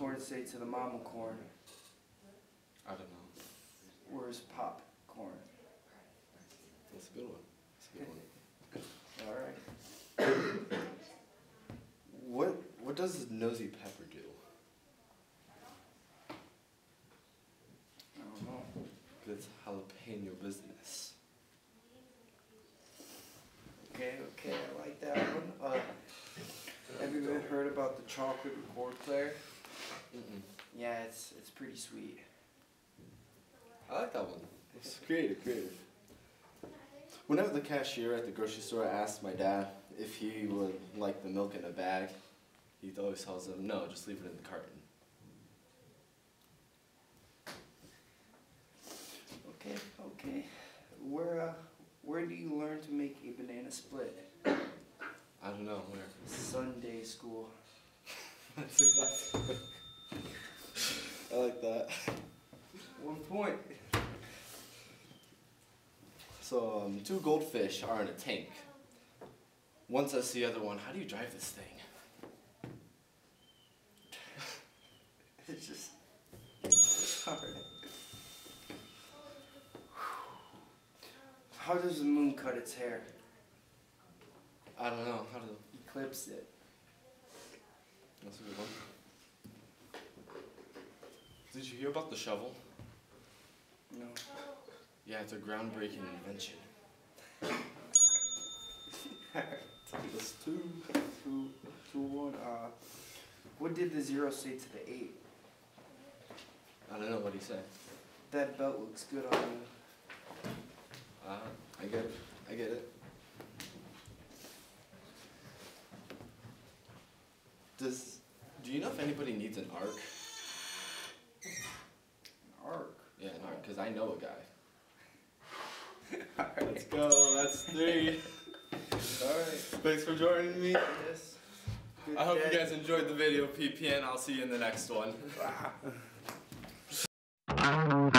corn say to the mama corn? I don't know. Where's popcorn? That's a good one. That's a good one. All right. What what does the nosy pepper do? I don't know. Good jalapeno business. Okay, okay, I like that one. Uh, have you ever heard about the chocolate record player? Mm-mm. Yeah, it's it's pretty sweet. I like that one. It's creative, creative. Whenever the cashier at the grocery store asks my dad if he would like the milk in a bag, he always tells him, no, just leave it in the carton. Okay, okay. Where uh, where do you learn to make a banana split? I don't know, where? Sundae school. That's exactly. I like that. One point. So, um, two goldfish are in a tank. One says to the other one, how do you drive this thing? It's just it's hard. How does the moon cut its hair? I don't know, how do... Eclipse it. That's a good one. Did you hear about the shovel? No. Yeah, it's a groundbreaking invention. That's two. two, two, one. Uh, what did the zero say to the eight? I don't know what he said. That belt looks good on you. Uh, I get it. I get it. Does do you know if anybody needs an? Ark. Yeah, an ark, because I know a guy. Alright. Let's go. That's three. Alright. Thanks for joining me. Yes. Good I hope you guys enjoyed the video, PPN. I'll see you in the next one. Ah.